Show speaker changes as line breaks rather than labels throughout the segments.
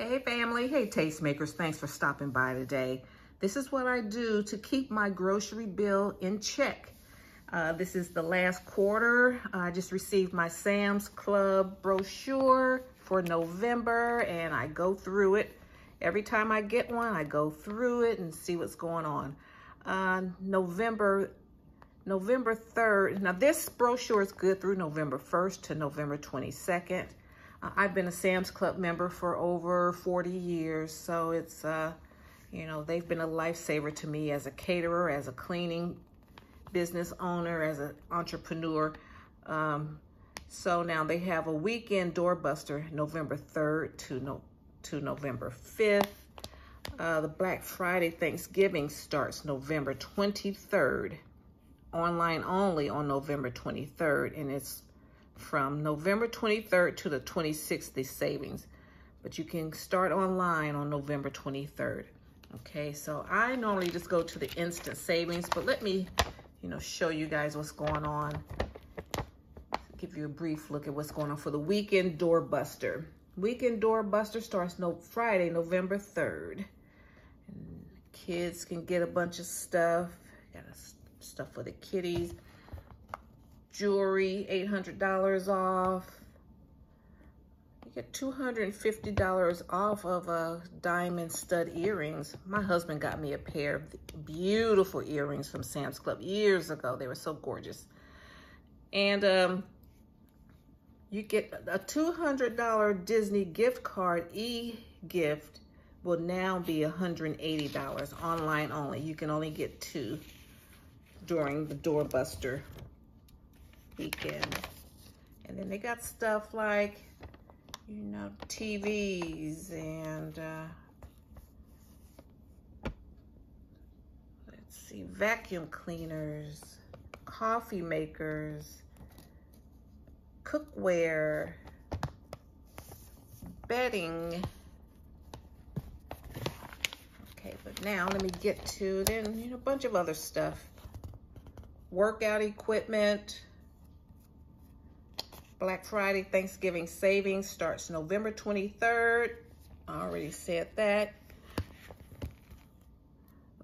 Hey family, hey tastemakers, thanks for stopping by today. This is what I do to keep my grocery bill in check. Uh, this is the last quarter. I just received my Sam's Club brochure for November and I go through it. Every time I get one, I go through it and see what's going on. Uh, November, November 3rd. Now this brochure is good through November 1st to November 22nd. I've been a Sam's Club member for over 40 years, so it's, uh, you know, they've been a lifesaver to me as a caterer, as a cleaning business owner, as an entrepreneur. Um, so now they have a weekend doorbuster November 3rd to, no, to November 5th. Uh, the Black Friday Thanksgiving starts November 23rd, online only on November 23rd, and it's from November 23rd to the 26th, the savings. But you can start online on November 23rd. Okay, so I normally just go to the instant savings, but let me, you know, show you guys what's going on. Give you a brief look at what's going on for the weekend doorbuster. Weekend doorbuster starts no Friday, November 3rd. And kids can get a bunch of stuff. Got stuff for the kiddies jewelry, $800 off. You get $250 off of a diamond stud earrings. My husband got me a pair of beautiful earrings from Sam's Club years ago. They were so gorgeous. And um, you get a $200 Disney gift card e-gift will now be $180 online only. You can only get two during the doorbuster And then they got stuff like, you know, TVs and, uh, let's see, vacuum cleaners, coffee makers, cookware, bedding. Okay, but now let me get to then, you know, a bunch of other stuff. Workout equipment, Black Friday Thanksgiving savings starts November 23rd. I already said that.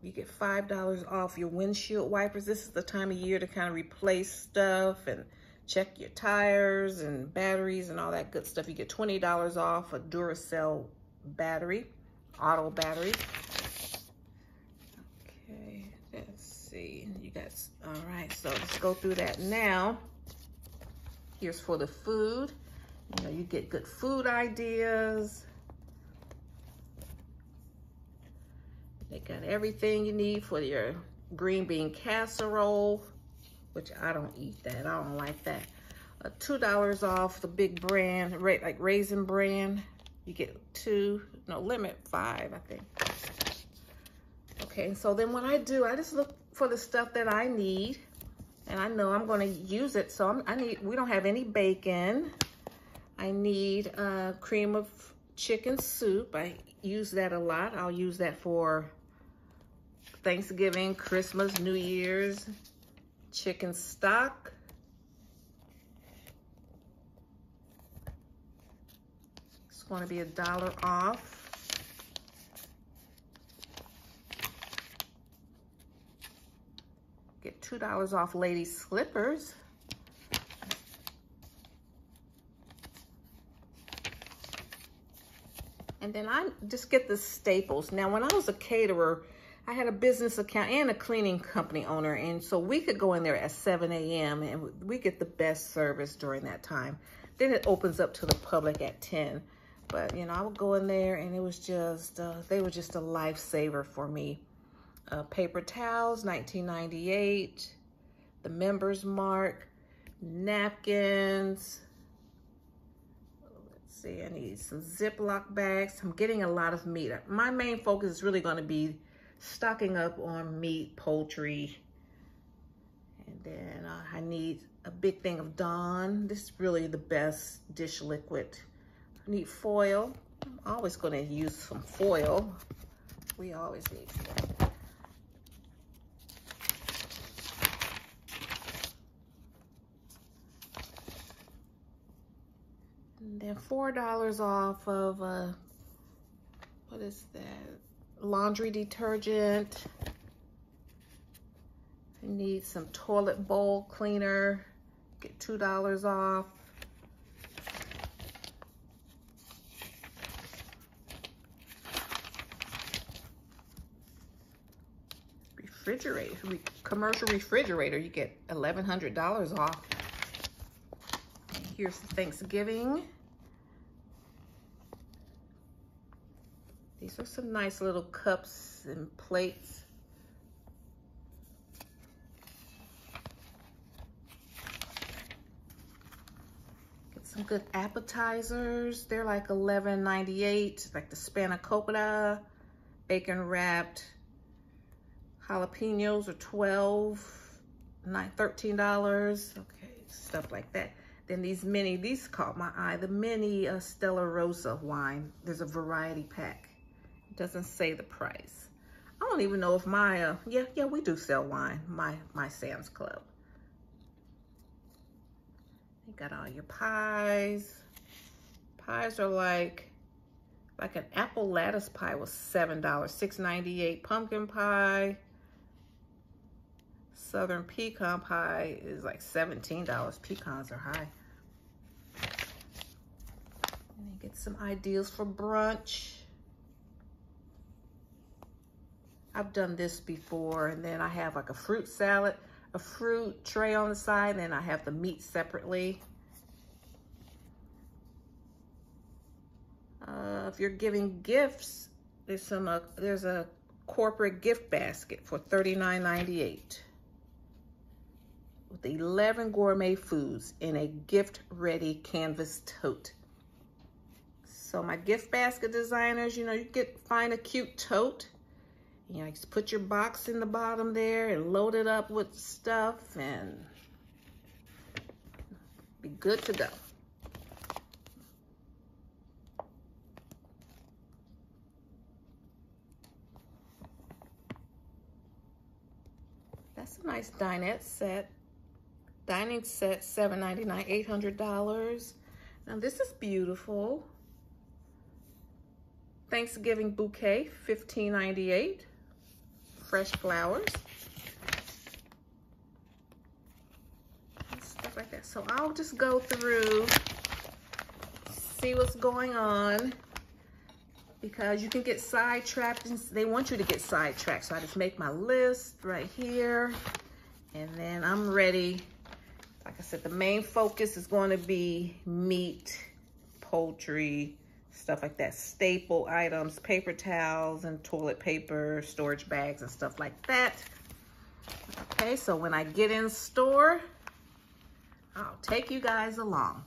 You get $5 off your windshield wipers. This is the time of year to kind of replace stuff and check your tires and batteries and all that good stuff. You get $20 off a Duracell battery, auto battery. Okay, let's see. You guys, all right, so let's go through that now. Here's for the food. You know, you get good food ideas. They got everything you need for your green bean casserole, which I don't eat that. I don't like that. Uh, $2 off the big brand, like Raisin Bran. You get two, no, limit five, I think. Okay, so then what I do, I just look for the stuff that I need and I know I'm gonna use it. So I'm, i need, we don't have any bacon. I need uh, cream of chicken soup. I use that a lot. I'll use that for Thanksgiving, Christmas, New Year's, chicken stock. It's gonna be a dollar off. Get $2 off ladies slippers. And then I just get the staples. Now, when I was a caterer, I had a business account and a cleaning company owner. And so we could go in there at 7 a.m. and we get the best service during that time. Then it opens up to the public at 10. But, you know, I would go in there and it was just, uh, they were just a lifesaver for me uh, paper towels, 1998, the Member's Mark, napkins. Let's see, I need some Ziploc bags. I'm getting a lot of meat. My main focus is really going to be stocking up on meat, poultry, and then uh, I need a big thing of Dawn. This is really the best dish liquid. I need foil. I'm always going to use some foil. We always need foil. And then $4 off of uh, what is that? Laundry detergent. I need some toilet bowl cleaner. Get $2 off. Refrigerator, re commercial refrigerator, you get $1,100 off. Here's Thanksgiving. These are some nice little cups and plates. Get some good appetizers. They're like $11.98, like the spanakopita, bacon wrapped. Jalapenos are 12 $13. Okay, stuff like that. Then these mini, these caught my eye. The mini uh, Stella Rosa wine. There's a variety pack. It doesn't say the price. I don't even know if my, uh, yeah, yeah, we do sell wine, my, my Sam's Club. You got all your pies. Pies are like, like an apple lattice pie was $7, $6.98. Pumpkin pie, Southern pecan pie is like $17. Pecans are high. And then get some ideas for brunch. I've done this before and then I have like a fruit salad, a fruit tray on the side, and then I have the meat separately. Uh, if you're giving gifts, there's some uh, there's a corporate gift basket for $39.98 with 11 gourmet foods in a gift-ready canvas tote. So my gift basket designers, you know, you get find a cute tote. You know, just put your box in the bottom there and load it up with stuff and be good to go. That's a nice dinette set. Dining set, $7.99, $800. Now this is beautiful. Thanksgiving bouquet, $15.98. Fresh flowers. Stuff like that. So I'll just go through, see what's going on because you can get sidetracked and they want you to get sidetracked. So I just make my list right here and then I'm ready like I said, the main focus is going to be meat, poultry, stuff like that. Staple items, paper towels and toilet paper, storage bags and stuff like that. Okay, so when I get in store, I'll take you guys along.